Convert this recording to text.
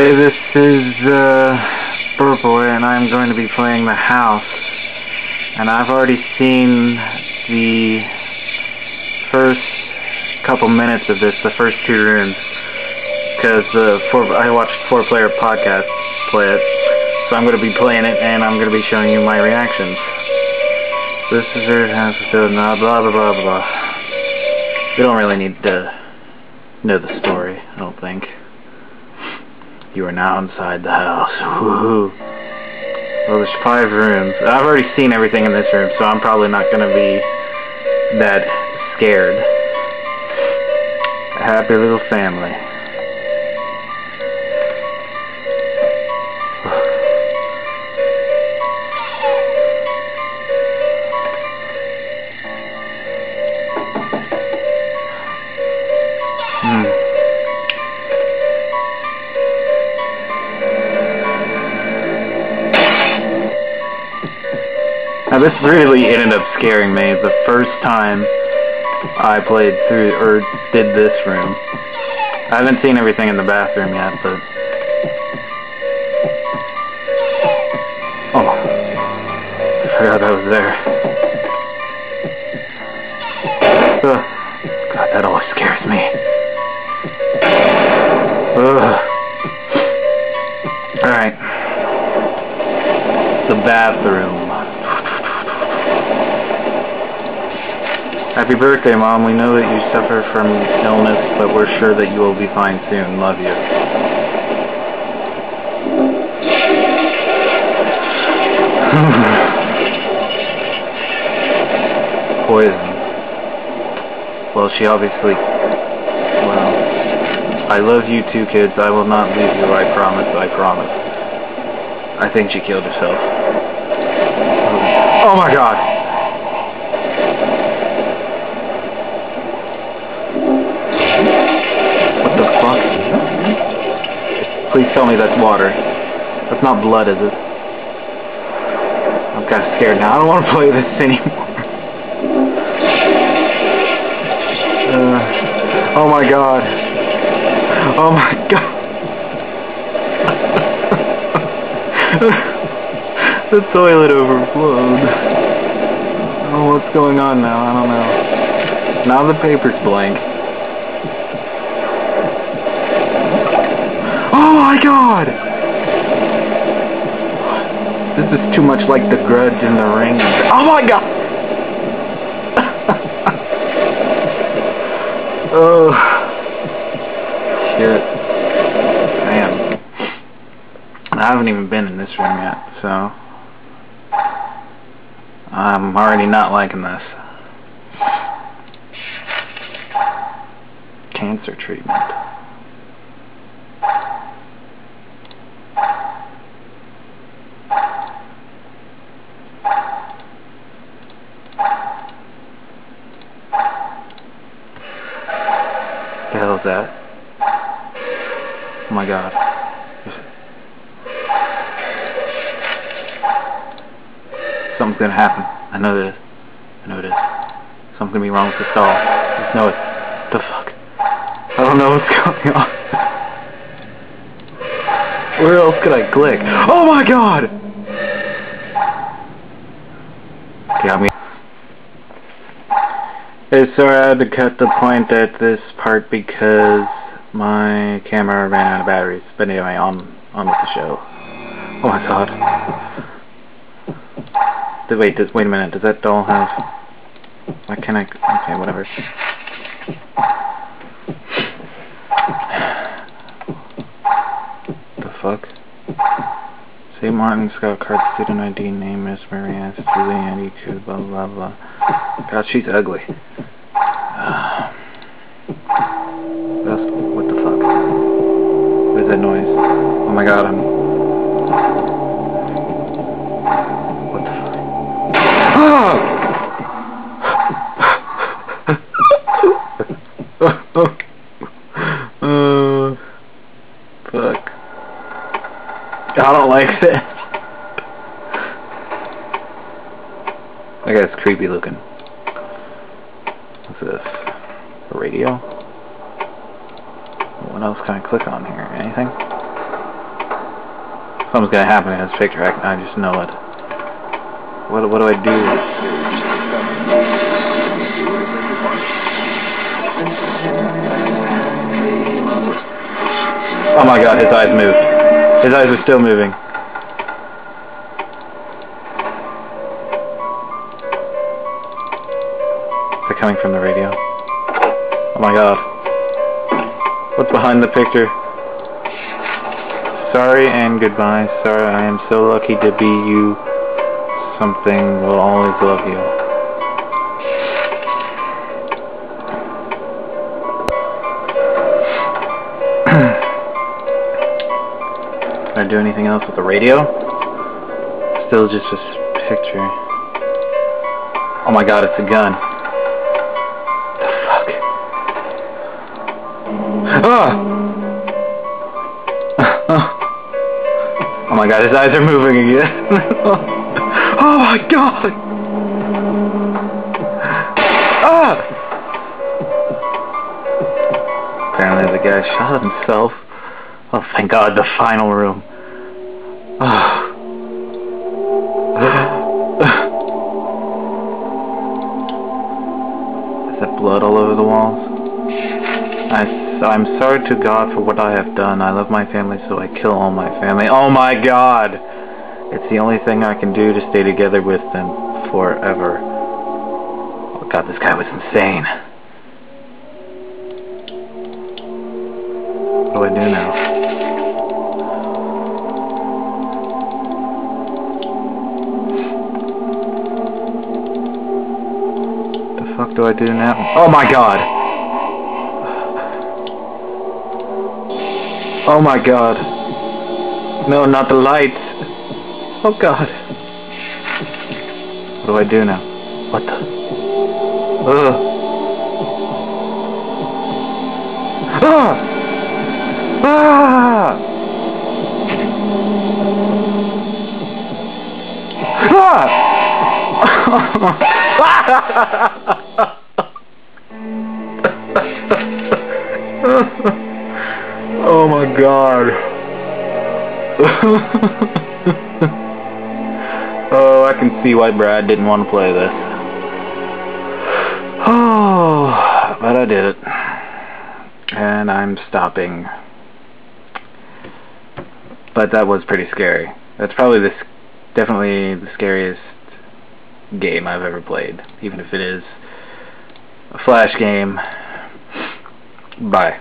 Hey, this is uh, Burpboy, and I'm going to be playing the house. And I've already seen the first couple minutes of this, the first two rooms, because uh, four, I watched Four Player Podcast play it. So I'm going to be playing it, and I'm going to be showing you my reactions. This is your house, blah blah blah blah blah. We don't really need to know the story, I don't think. You are now inside the house. Woohoo. Well, there's five rooms. I've already seen everything in this room, so I'm probably not going to be that scared. A happy little family. This really ended up scaring me the first time I played through, or did this room. I haven't seen everything in the bathroom yet, but... Oh. I forgot that was there. Ugh. God, that always scares me. Ugh. Alright. The bathroom. Happy birthday, Mom. We know that you suffer from illness, but we're sure that you will be fine soon. Love you. Poison. Well, she obviously... Well... I love you too, kids. I will not leave you. I promise. I promise. I think she killed herself. Oh my god! What the fuck? Please tell me that's water. That's not blood, is it? I'm kind of scared now. I don't want to play this anymore. Uh, oh my god. Oh my god. the toilet overflowed. Oh, what's going on now? I don't know. Now the paper's blank. Oh my god! This is too much like the grudge in the ring. Oh my god! oh. Shit. Man. I haven't even been in this room yet, so... I'm already not liking this. Cancer treatment. Is that? Oh my god. Something's gonna happen. I know this. I know it is. Something's gonna be wrong with the stall. I just know it. The fuck? I don't know what's going on. Where else could I click? Oh my god! Okay, I'm gonna... Hey, sorry I had to cut the point at this part because my camera ran out of batteries. But anyway, on, on with the show. Oh my god. Wait, does, wait a minute, does that doll have... Why can't I... Okay, whatever. the fuck? St. Martin Scout Card Student ID name is Andy Q blah blah blah. God, she's ugly. Uh, that's, what the fuck? What is that noise? Oh my god, I'm... What the fuck? Ah! uh, fuck. I don't like it. That guy's creepy looking. What's this? A radio? What else can I click on here? Anything? Something's gonna happen in this picture. I, I just know it. What, what do I do? Oh my god, his eyes moved. His eyes are still moving. They're coming from the radio. Oh my god. What's behind the picture? Sorry and goodbye. Sorry, I am so lucky to be you. Something will always love you. Can I do anything else with the radio? Still just a picture. Oh my god, it's a gun. Fuck. Ah! My god, his eyes are moving again. oh my god! Ah! Apparently the guy shot himself. Oh, thank god, the final room. Oh. Is that blood all over the walls? I I'm sorry to God for what I have done. I love my family, so I kill all my family. Oh my God! It's the only thing I can do to stay together with them forever. Oh God, this guy was insane. What do I do now? What the fuck do I do now? Oh my God! Oh my god. No, not the lights. Oh god. What do I do now? What the? Ugh. Ah! Ah! Ah! Oh my god. oh, I can see why Brad didn't want to play this. Oh, but I did it. And I'm stopping. But that was pretty scary. That's probably the, definitely the scariest game I've ever played, even if it is a flash game. Bye.